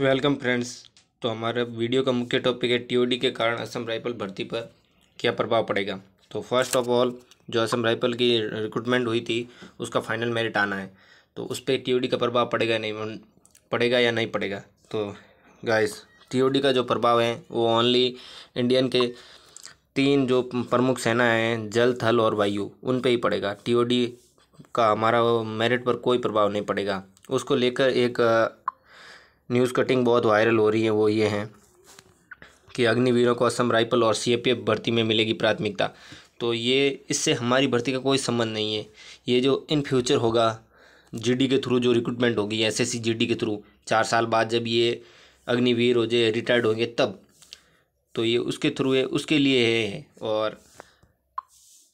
Welcome friends तो हमारे video का मुख्य टॉपिक है टीओडी के कारण असम राइफल भर्ती पर क्या प्रभाव पड़ेगा? तो फ़र्स्ट ऑफ़ ऑल जो असम राइफल की रिक्रूटमेंट हुई थी, उसका फाइनल मेरिट आना है। तो उस पर टी का प्रभाव पड़ेगा नहीं पड़ेगा या नहीं पड़ेगा? तो गाइस टीओडी का जो प्रभाव है, वो ओनली इंडियन के तीन जो प्रमुख सेना हैं, जल, थल और वायु, उन पे ही पड़ेगा। टी का हमारा मेरिट पर कोई प्रभाव नहीं पड़ेगा। उसको लेकर एक न्यूज़ कटिंग बहुत वायरल हो रही है, वो ये हैं कि अग्निवीरों को असम राइफल और सीएपीएफ भर्ती में मिलेगी प्राथमिकता। तो ये, इससे हमारी भर्ती का कोई संबंध नहीं है। ये जो इन फ्यूचर होगा, जीडी के थ्रू जो रिक्रूटमेंट होगी, एसएससी जीडी के थ्रू, चार साल बाद जब ये अग्निवीर हो जाए, रिटायर्ड होंगे तब तो ये उसके थ्रू है, उसके लिए है और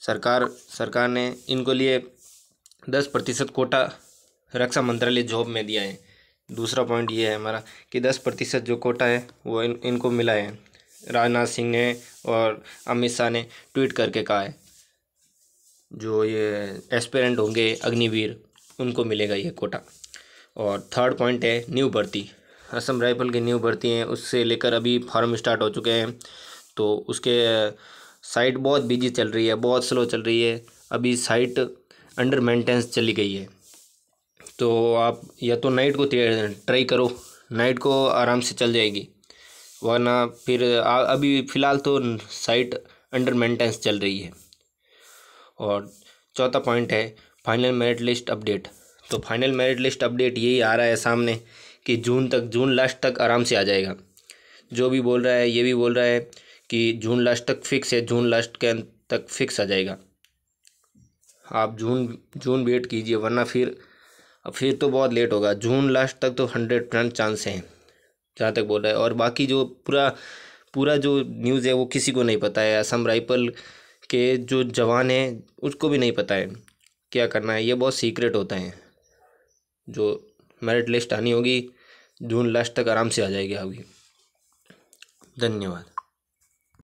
सरकार सरकार ने इनको लिए दस प्रतिशत कोटा रक्षा मंत्रालय जॉब में दिया है। दूसरा पॉइंट ये है हमारा कि दस प्रतिशत जो कोटा है, वो इन, इनको मिला है। राजनाथ सिंह ने और अमित शाह ने ट्वीट करके कहा है, जो ये एस्पेरेंट होंगे अग्निवीर, उनको मिलेगा ये कोटा। और थर्ड पॉइंट है न्यू भर्ती। असम राइफल की न्यू भर्ती हैं, उससे लेकर अभी फार्म स्टार्ट हो चुके हैं। तो उसके साइट बहुत बिज़ी चल रही है, बहुत स्लो चल रही है। अभी साइट अंडर मेंटेनेंस चली गई है। तो आप या तो नाइट को ट्राई करो। नाइट को आराम से चल जाएगी। वरना फिर अभी फ़िलहाल तो साइट अंडर मेंटेनेंस चल रही है। और चौथा पॉइंट है फाइनल मेरिट लिस्ट अपडेट तो फाइनल मेरिट लिस्ट अपडेट यही आ रहा है सामने कि जून तक, जून लास्ट तक आराम से आ जाएगा। जो भी बोल रहा है, ये भी बोल रहा है कि जून लास्ट तक फिक्स है, जून लास्ट के अंत तक फिक्स आ जाएगा। आप जून जून वेट कीजिए, वरना फिर अब फिर तो बहुत लेट होगा। जून लास्ट तक तो हंड्रेड परसेंट चांस हैं, जहाँ तक बोल रहा है। और बाकी जो पूरा पूरा जो न्यूज़ है वो किसी को नहीं पता है। असम राइफल के जो जवान हैं, उसको भी नहीं पता है क्या करना है। ये बहुत सीक्रेट होता है। जो मेरिट लिस्ट आनी होगी, जून लास्ट तक आराम से आ जाएगी अभी धन्यवाद।